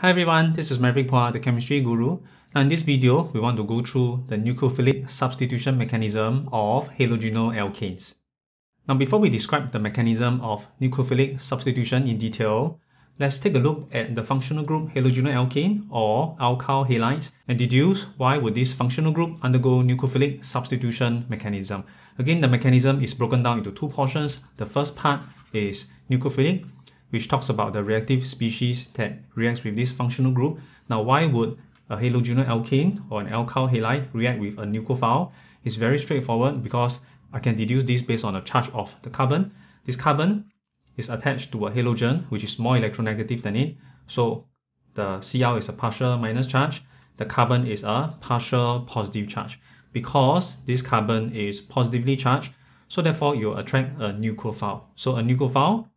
Hi everyone, this is Maverick Puah, the chemistry guru. Now in this video, we want to go through the nucleophilic substitution mechanism of halogenoalkanes. Now before we describe the mechanism of nucleophilic substitution in detail, let's take a look at the functional group halogenoalkane or alkyl halides and deduce why would this functional group undergo nucleophilic substitution mechanism. Again, the mechanism is broken down into two portions. The first part is nucleophilic which talks about the reactive species that reacts with this functional group. Now, why would a halogenoalkane or an alkyl halide react with a nucleophile? It's very straightforward because I can deduce this based on the charge of the carbon. This carbon is attached to a halogen which is more electronegative than it. So the Cl is a partial minus charge. The carbon is a partial positive charge. Because this carbon is positively charged, so therefore you attract a nucleophile. So a nucleophile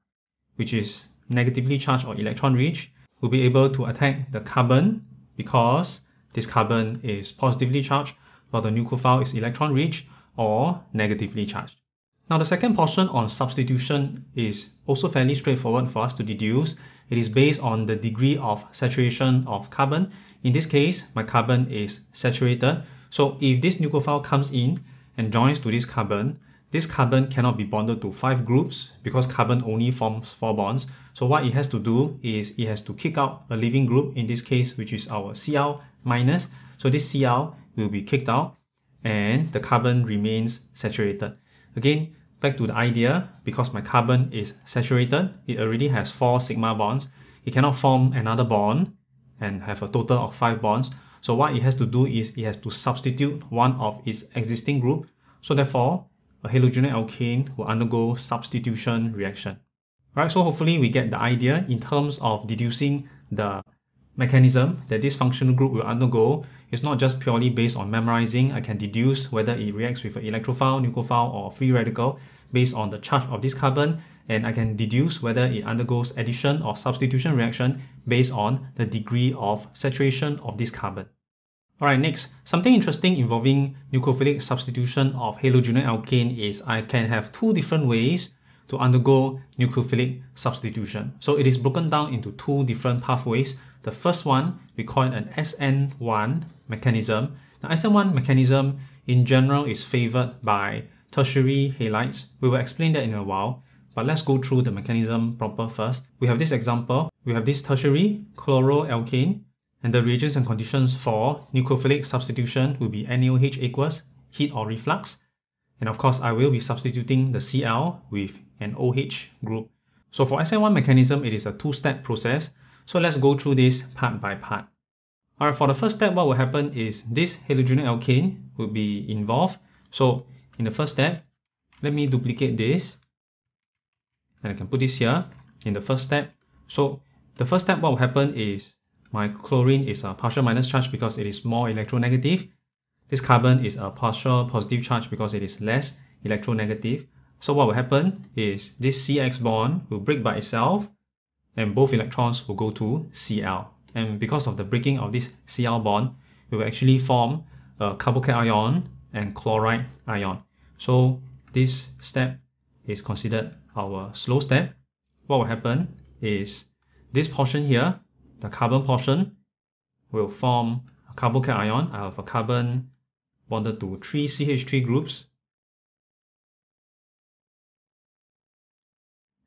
which is negatively charged or electron rich, will be able to attack the carbon because this carbon is positively charged while the nucleophile is electron rich or negatively charged. Now the second portion on substitution is also fairly straightforward for us to deduce. It is based on the degree of saturation of carbon. In this case, my carbon is saturated. So if this nucleophile comes in and joins to this carbon, this carbon cannot be bonded to five groups because carbon only forms four bonds. So what it has to do is it has to kick out a leaving group, in this case, which is our Cl minus. So this Cl will be kicked out and the carbon remains saturated. Again, back to the idea, because my carbon is saturated, it already has four sigma bonds. It cannot form another bond and have a total of five bonds. So what it has to do is it has to substitute one of its existing group. So therefore, a halogenoalkane will undergo substitution reaction. Right, so hopefully we get the idea in terms of deducing the mechanism that this functional group will undergo It's not just purely based on memorizing. I can deduce whether it reacts with an electrophile, nucleophile, or free radical based on the charge of this carbon, and I can deduce whether it undergoes addition or substitution reaction based on the degree of saturation of this carbon. Alright, next, something interesting involving nucleophilic substitution of halogenoalkane is I can have two different ways to undergo nucleophilic substitution. So it is broken down into two different pathways. The first one, we call it an SN1 mechanism. Now, SN1 mechanism in general is favored by tertiary halides. We will explain that in a while, but let's go through the mechanism proper first. We have this example. We have this tertiary chloroalkane and the reagents and conditions for nucleophilic substitution will be NaOH aqueous, heat or reflux. And of course, I will be substituting the Cl with an OH group. So for SN1 mechanism, it is a two-step process. So let's go through this part by part. Alright, for the first step, what will happen is this halogenoalkane will be involved. So in the first step, let me duplicate this. And I can put this here in the first step. So the first step, what will happen is my chlorine is a partial minus charge because it is more electronegative. This carbon is a partial positive charge because it is less electronegative. So what will happen is this CX bond will break by itself and both electrons will go to Cl. And because of the breaking of this Cl bond, we will actually form a carbocation and chloride ion. So this step is considered our slow step. What will happen is this portion here the carbon portion will form a carbocation ion. I have a carbon bonded to three CH3 groups.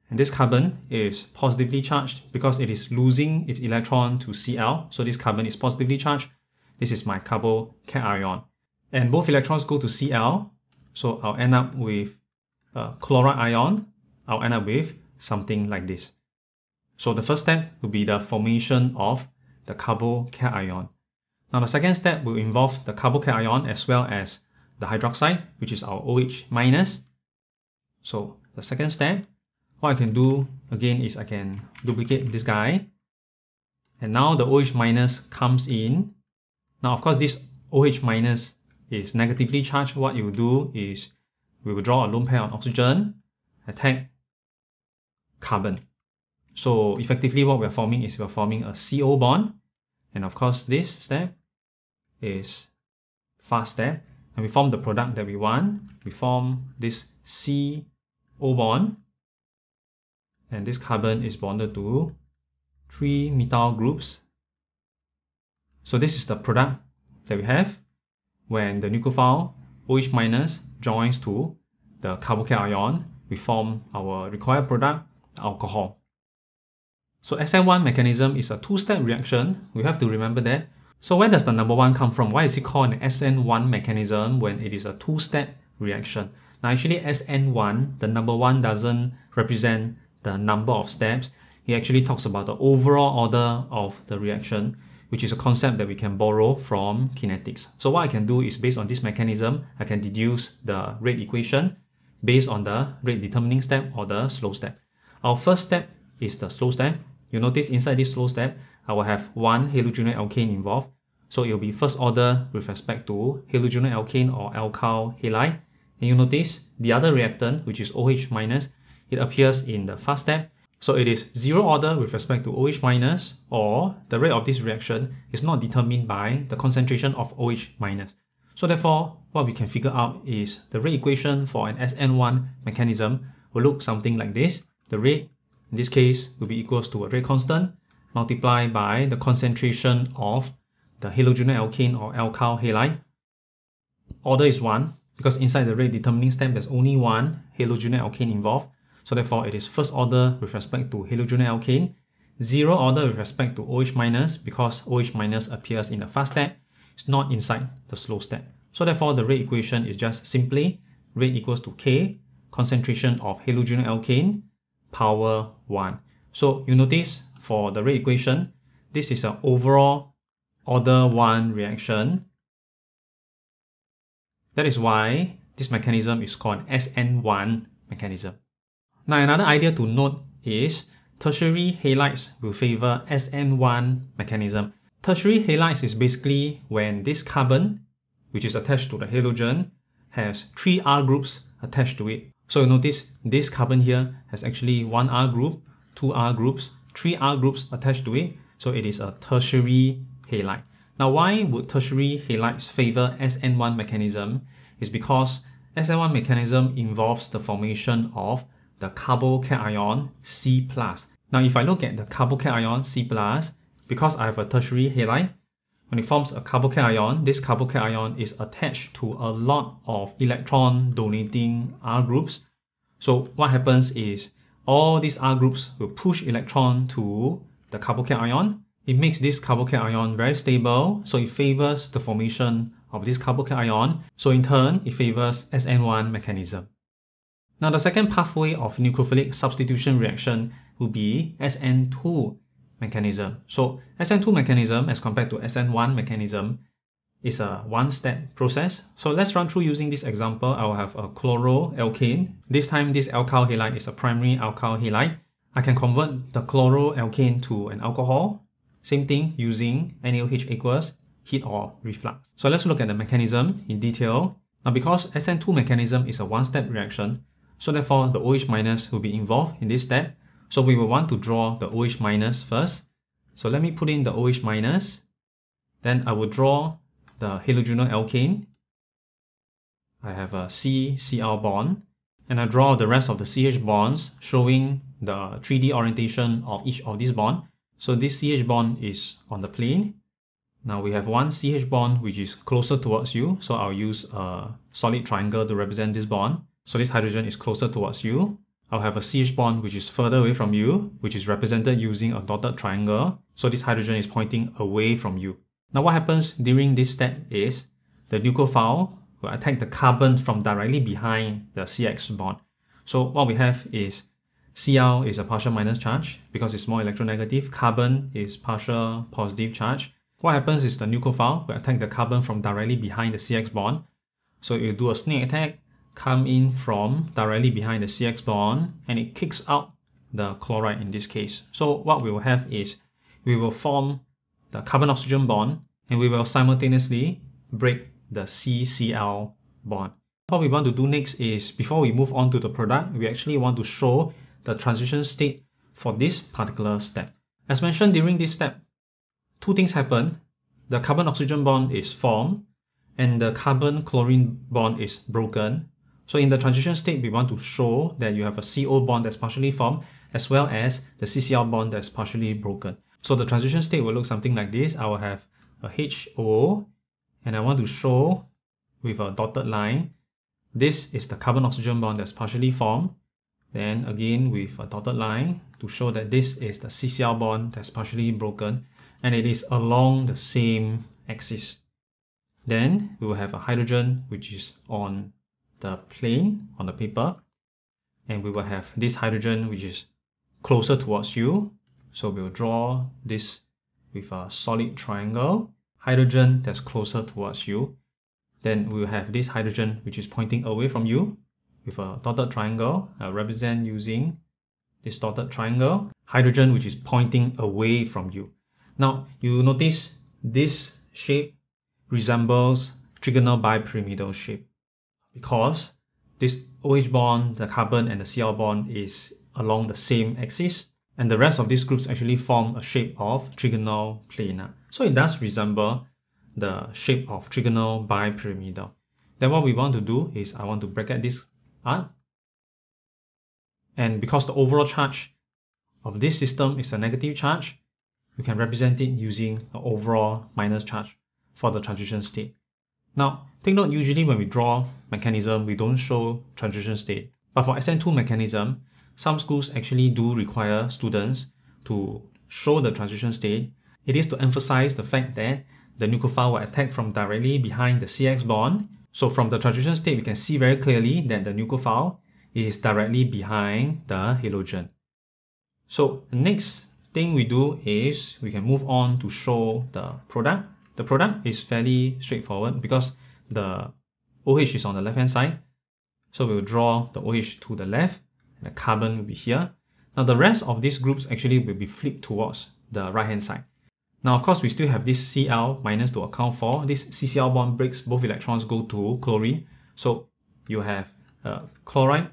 And this carbon is positively charged because it is losing its electron to Cl. So this carbon is positively charged. This is my carbocation. And both electrons go to Cl. So I'll end up with a chloride ion. I'll end up with something like this. So the first step will be the formation of the carbocation ion. Now the second step will involve the carbocation ion as well as the hydroxide, which is our OH minus. So the second step, what I can do again is I can duplicate this guy. And now the OH minus comes in. Now of course this OH minus is negatively charged. What you do is we will draw a lone pair on oxygen, attack carbon. So effectively what we're forming is we're forming a CO bond. And of course this step is fast step. And we form the product that we want. We form this CO bond. And this carbon is bonded to three methyl groups So this is the product that we have when the nucleophile OH minus joins to the carbocation ion, we form our required product, alcohol. So SN1 mechanism is a two-step reaction. We have to remember that. So where does the number one come from? Why is it called an SN1 mechanism when it is a two-step reaction? Now actually SN1, the number one doesn't represent the number of steps. It actually talks about the overall order of the reaction which is a concept that we can borrow from kinetics. So what I can do is based on this mechanism, I can deduce the rate equation based on the rate determining step or the slow step. Our first step is the slow step. You notice inside this slow step, I will have one halogenoalkane involved. So it will be first order with respect to halogenoalkane or alkyl halide. And you notice the other reactant, which is OH minus, it appears in the fast step so it is zero order with respect to OH minus or the rate of this reaction is not determined by the concentration of OH minus. So therefore, what we can figure out is the rate equation for an SN1 mechanism will look something like this. The rate, in this case, will be equals to a rate constant multiplied by the concentration of the halogenoalkane or alkyl halide. Order is 1 because inside the rate determining step there's only one halogenoalkane involved. So therefore, it is first order with respect to halogenoalkane, zero order with respect to OH minus because OH minus appears in the fast step, it's not inside the slow step. So therefore, the rate equation is just simply rate equals to K, concentration of halogenoalkane, power 1. So you notice for the rate equation, this is an overall order 1 reaction. That is why this mechanism is called SN1 mechanism. Now another idea to note is tertiary halides will favor SN1 mechanism. Tertiary halides is basically when this carbon, which is attached to the halogen, has three R groups attached to it. So you notice this carbon here has actually one R group, two R groups, three R groups attached to it. So it is a tertiary halide. Now why would tertiary halides favor SN1 mechanism? Is because SN1 mechanism involves the formation of the carbocation C+. Now if I look at the carbocation C+, because I have a tertiary halide, when it forms a carbocation, this carbocation is attached to a lot of electron donating R groups. So what happens is all these R groups will push electron to the carbocation. It makes this carbocation very stable, so it favors the formation of this carbocation. So in turn, it favors SN1 mechanism. Now the second pathway of nucleophilic substitution reaction will be SN2 mechanism. So SN2 mechanism as compared to SN1 mechanism is a one-step process. So let's run through using this example. I will have a chloroalkane. This time this alkyl halide is a primary alkyl halide. I can convert the chloroalkane to an alcohol. Same thing using NaOH aqueous heat or reflux. So let's look at the mechanism in detail. Now because SN2 mechanism is a one-step reaction, so therefore, the OH minus will be involved in this step. So we will want to draw the OH minus first. So let me put in the OH minus. Then I will draw the halogenoalkane. I have a C-Cl bond. And I draw the rest of the CH bonds showing the 3D orientation of each of these bonds. So this CH bond is on the plane. Now we have one CH bond which is closer towards you. So I'll use a solid triangle to represent this bond. So this hydrogen is closer towards you. I'll have a CH bond which is further away from you, which is represented using a dotted triangle. So this hydrogen is pointing away from you. Now what happens during this step is the nucleophile will attack the carbon from directly behind the CX bond. So what we have is Cl is a partial minus charge because it's more electronegative. Carbon is partial positive charge. What happens is the nucleophile will attack the carbon from directly behind the CX bond. So it will do a snake attack come in from directly behind the CX bond and it kicks out the chloride in this case. So what we will have is we will form the carbon oxygen bond and we will simultaneously break the CCl bond. What we want to do next is before we move on to the product, we actually want to show the transition state for this particular step. As mentioned during this step, two things happen. The carbon oxygen bond is formed and the carbon chlorine bond is broken so in the transition state, we want to show that you have a CO bond that's partially formed as well as the CCl bond that's partially broken. So the transition state will look something like this. I will have a HO and I want to show with a dotted line, this is the carbon-oxygen bond that's partially formed. Then again with a dotted line to show that this is the CCl bond that's partially broken and it is along the same axis. Then we will have a hydrogen which is on the plane on the paper and we will have this hydrogen which is closer towards you. So we'll draw this with a solid triangle, hydrogen that's closer towards you. Then we'll have this hydrogen which is pointing away from you with a dotted triangle, I represent using this dotted triangle, hydrogen which is pointing away from you. Now you notice this shape resembles trigonal bipyramidal shape because this OH bond, the carbon and the Cl bond is along the same axis and the rest of these groups actually form a shape of trigonal planar. So it does resemble the shape of trigonal bipyramidal. Then what we want to do is I want to bracket this up. And because the overall charge of this system is a negative charge, we can represent it using the overall minus charge for the transition state. Now, take note usually when we draw mechanism, we don't show transition state. But for SN2 mechanism, some schools actually do require students to show the transition state. It is to emphasize the fact that the nucleophile will attack from directly behind the CX bond. So from the transition state, we can see very clearly that the nucleophile is directly behind the halogen. So next thing we do is we can move on to show the product. The product is fairly straightforward because the OH is on the left hand side. So we'll draw the OH to the left, and the carbon will be here. Now the rest of these groups actually will be flipped towards the right hand side. Now of course we still have this Cl minus to account for. This CCl bond breaks, both electrons go to chlorine. So you have uh, chloride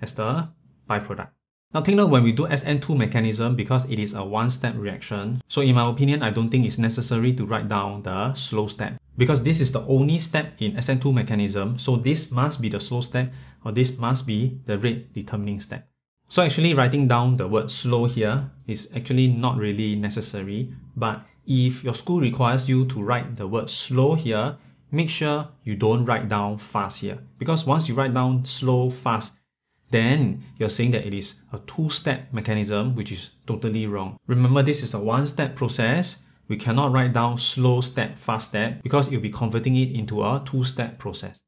as the byproduct. Now take note when we do SN2 mechanism because it is a one-step reaction. So in my opinion, I don't think it's necessary to write down the slow step because this is the only step in SN2 mechanism. So this must be the slow step or this must be the rate determining step. So actually writing down the word slow here is actually not really necessary. But if your school requires you to write the word slow here, make sure you don't write down fast here. Because once you write down slow, fast, then you're saying that it is a two-step mechanism, which is totally wrong. Remember, this is a one-step process. We cannot write down slow step, fast step, because it will be converting it into a two-step process.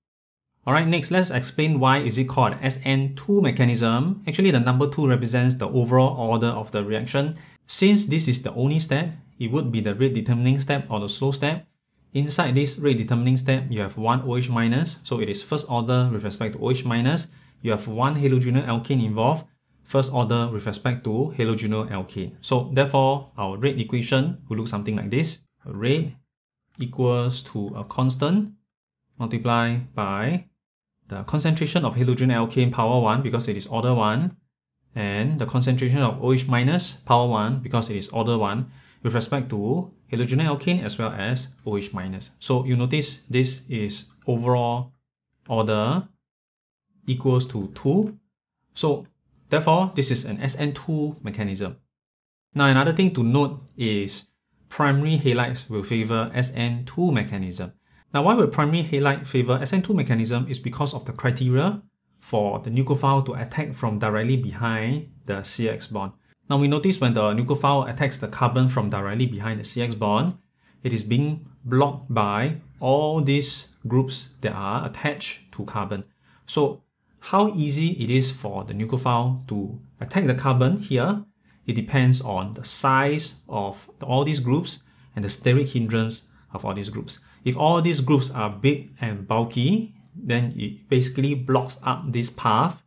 Alright, next let's explain why is it called SN2 mechanism. Actually, the number 2 represents the overall order of the reaction. Since this is the only step, it would be the rate determining step or the slow step. Inside this rate determining step, you have one OH minus, so it is first order with respect to OH minus, you have one halogenoalkane involved, first order with respect to halogenoalkane. So therefore, our rate equation will look something like this. Rate equals to a constant multiplied by the concentration of halogenoalkane power 1 because it is order 1 and the concentration of OH minus power 1 because it is order 1 with respect to halogenoalkane as well as OH minus. So you notice this is overall order equals to 2. So therefore, this is an SN2 mechanism. Now another thing to note is primary halides will favor SN2 mechanism. Now why would primary halide favor SN2 mechanism is because of the criteria for the nucleophile to attack from directly behind the CX bond. Now we notice when the nucleophile attacks the carbon from directly behind the CX bond, it is being blocked by all these groups that are attached to carbon. So how easy it is for the nucleophile to attack the carbon here, it depends on the size of all these groups and the steric hindrance of all these groups. If all these groups are big and bulky, then it basically blocks up this path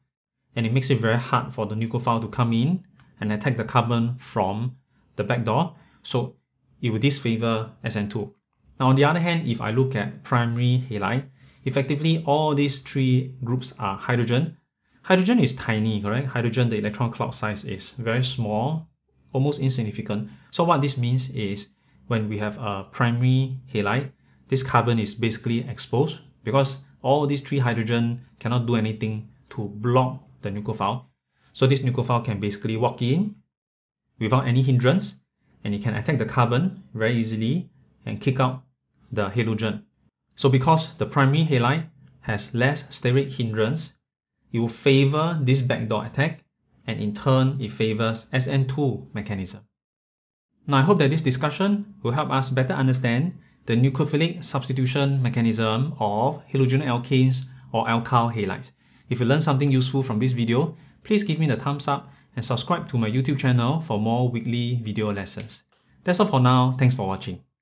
and it makes it very hard for the nucleophile to come in and attack the carbon from the back door. So it will disfavor SN2. Now on the other hand, if I look at primary halide, effectively all these three groups are hydrogen. Hydrogen is tiny, correct? Hydrogen, the electron cloud size is very small, almost insignificant. So what this means is when we have a primary halide, this carbon is basically exposed because all these three hydrogen cannot do anything to block the nucleophile. So this nucleophile can basically walk in without any hindrance and it can attack the carbon very easily and kick out the halogen. So because the primary halide has less steric hindrance, it will favor this backdoor attack and in turn it favors SN2 mechanism. Now I hope that this discussion will help us better understand the nucleophilic substitution mechanism of halogenoalkanes or alkyl halides. If you learned something useful from this video, please give me the thumbs up and subscribe to my YouTube channel for more weekly video lessons. That's all for now. Thanks for watching.